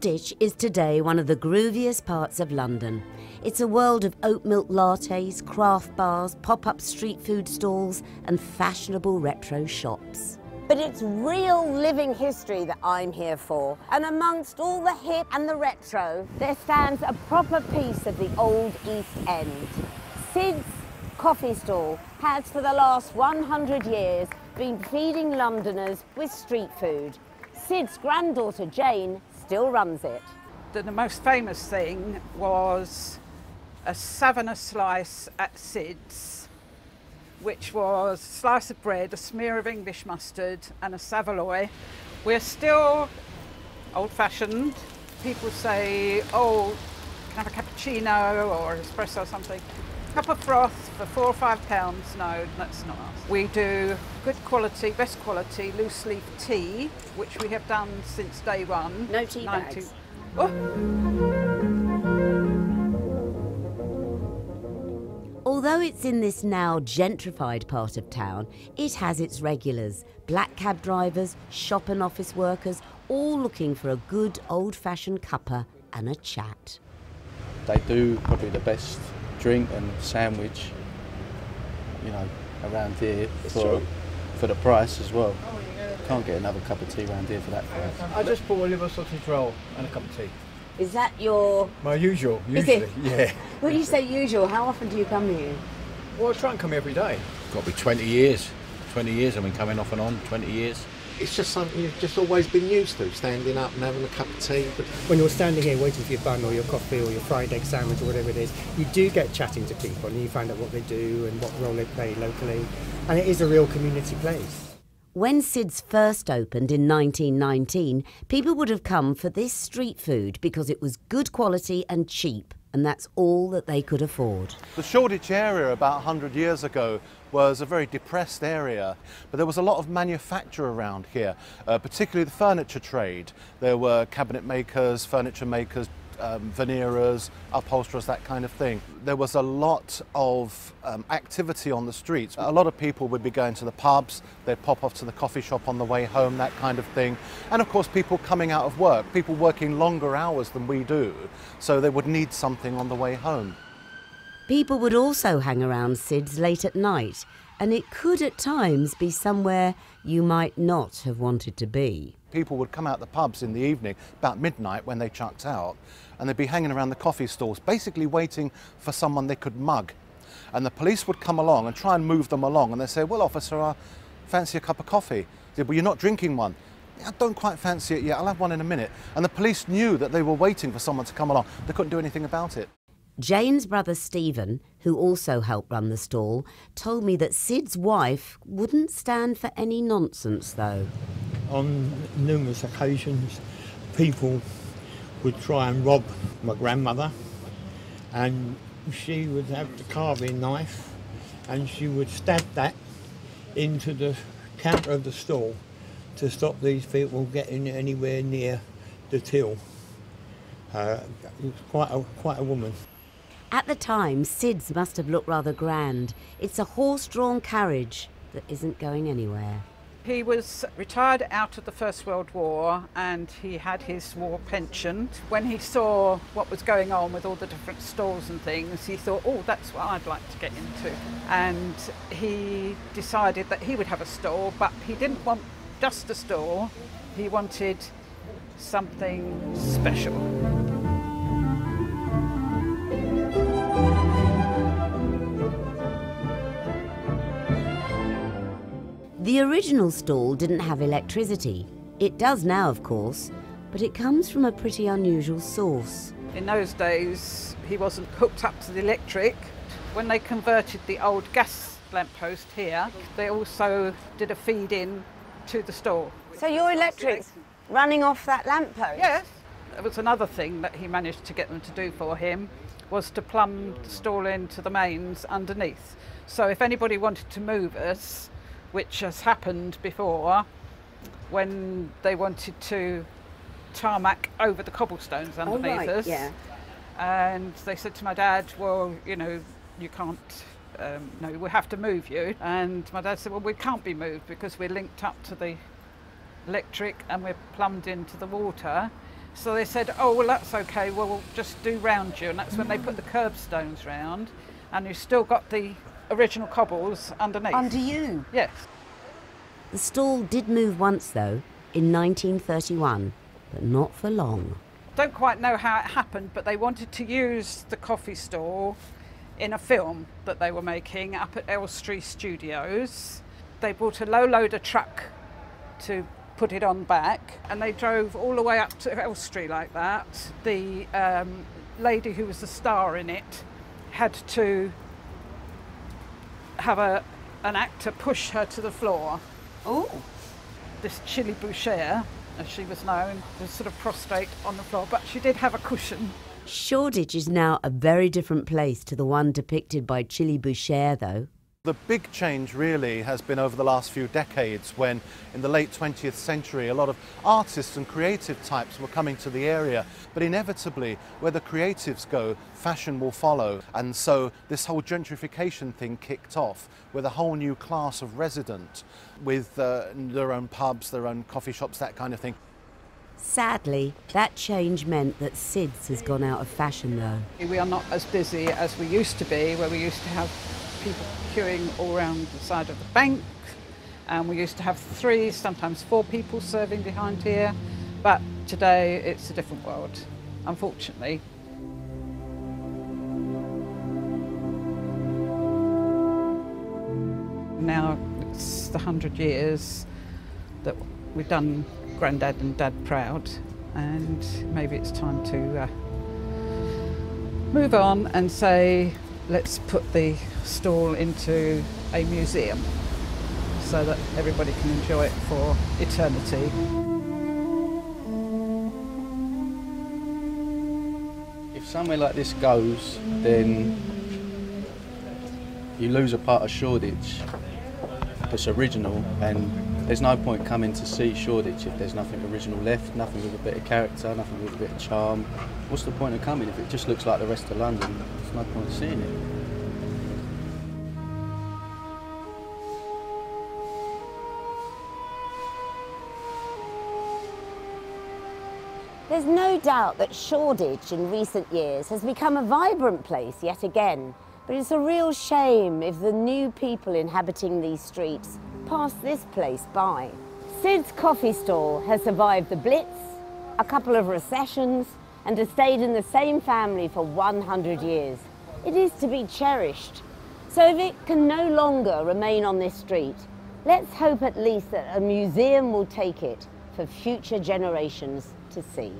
Shoreditch is today one of the grooviest parts of London. It's a world of oat milk lattes, craft bars, pop up street food stalls, and fashionable retro shops. But it's real living history that I'm here for. And amongst all the hip and the retro, there stands a proper piece of the old East End. Sid's coffee stall has for the last 100 years been feeding Londoners with street food. Sid's granddaughter Jane still runs it. The, the most famous thing was a Savannah slice at Sid's, which was a slice of bread, a smear of English mustard, and a saveloy. We're still old fashioned. People say, oh, can I have a cappuccino or espresso or something? Cup of froth for four or five pounds. No, that's not us. We do good quality, best quality loose leaf tea, which we have done since day one. No tea 90 bags. Oh, Although it's in this now gentrified part of town, it has its regulars black cab drivers, shop and office workers, all looking for a good old fashioned cuppa and a chat. They do probably the best drink and sandwich, you know, around here for, for the price as well. Can't get another cup of tea around here for that price. I just bought a liver sausage roll and a cup of tea. Is that your. My usual, Is usually. it? Yeah. When you say usual, how often do you come here? Well, I try and come every day. Got to be 20 years. 20 years I've been coming off and on, 20 years. It's just something you've just always been used to, standing up and having a cup of tea. But when you're standing here waiting for your bun or your coffee or your fried egg sandwich or whatever it is, you do get chatting to people and you find out what they do and what role they play locally. And it is a real community place. When Sid's first opened in 1919, people would have come for this street food because it was good quality and cheap, and that's all that they could afford. The Shoreditch area about 100 years ago was a very depressed area, but there was a lot of manufacture around here, uh, particularly the furniture trade. There were cabinet makers, furniture makers, um, veneerers, upholsterers, that kind of thing. There was a lot of um, activity on the streets. A lot of people would be going to the pubs, they'd pop off to the coffee shop on the way home, that kind of thing. And of course, people coming out of work, people working longer hours than we do, so they would need something on the way home. People would also hang around Sid's late at night, and it could at times be somewhere you might not have wanted to be. People would come out the pubs in the evening, about midnight when they chucked out, and they'd be hanging around the coffee stalls, basically waiting for someone they could mug. And the police would come along and try and move them along, and they'd say, Well, officer, I fancy a cup of coffee. They'd, well, you're not drinking one. I don't quite fancy it yet, I'll have one in a minute. And the police knew that they were waiting for someone to come along. They couldn't do anything about it. Jane's brother Stephen, who also helped run the stall, told me that Sid's wife wouldn't stand for any nonsense, though. On numerous occasions, people would try and rob my grandmother, and she would have the carving knife and she would stab that into the counter of the stall to stop these people getting anywhere near the till. Uh, quite a, quite a woman. At the time, Sid's must have looked rather grand. It's a horse drawn carriage that isn't going anywhere. He was retired out of the First World War and he had his war pension. When he saw what was going on with all the different stalls and things, he thought, oh, that's what I'd like to get into. And he decided that he would have a stall, but he didn't want just a stall, he wanted something special. The original stall didn't have electricity. It does now, of course, but it comes from a pretty unusual source. In those days, he wasn't hooked up to the electric. When they converted the old gas lamppost here, they also did a feed in to the stall. So your electric's running off that lamppost? Yes. There was another thing that he managed to get them to do for him was to plumb the stall into the mains underneath. So if anybody wanted to move us, which has happened before, when they wanted to tarmac over the cobblestones underneath right, us, yeah. And they said to my dad, well, you know, you can't, um, no, we have to move you. And my dad said, well, we can't be moved because we're linked up to the electric and we're plumbed into the water. So they said, oh, well, that's okay, well, we'll just do round you. And that's when they put the curbstones round, and you've still got the original cobbles underneath. Under you? Yes. The stall did move once, though, in 1931, but not for long. Don't quite know how it happened, but they wanted to use the coffee stall in a film that they were making up at Elstree Studios. They brought a low loader truck to put it on back, and they drove all the way up to Elstree like that. The um, lady who was the star in it had to have a, an actor push her to the floor. Oh. This Chili Bouchier, as she was known, was sort of prostrate on the floor, but she did have a cushion. Shoreditch is now a very different place to the one depicted by Chili Bouchier, though. The big change really has been over the last few decades when in the late 20th century a lot of artists and creative types were coming to the area but inevitably where the creatives go fashion will follow and so this whole gentrification thing kicked off with a whole new class of resident with uh, their own pubs, their own coffee shops, that kind of thing. Sadly, that change meant that Sid's has gone out of fashion, though. We are not as busy as we used to be, where we used to have people queuing all around the side of the bank. And we used to have three, sometimes four people serving behind here. But today it's a different world, unfortunately. Now it's the hundred years that we've done Grandad and Dad proud, and maybe it's time to uh, move on and say let's put the stall into a museum so that everybody can enjoy it for eternity. If somewhere like this goes, then you lose a part of Shoreditch that's original, and there's no point coming to see Shoreditch if there's nothing original left, nothing with a bit of character, nothing with a bit of charm. What's the point of coming if it just looks like the rest of London? There's no point seeing it. There's no doubt that Shoreditch in recent years has become a vibrant place yet again, but it's a real shame if the new people inhabiting these streets pass this place by. Sid's coffee stall has survived the Blitz, a couple of recessions, and has stayed in the same family for 100 years. It is to be cherished. So if it can no longer remain on this street, let's hope at least that a museum will take it for future generations to see.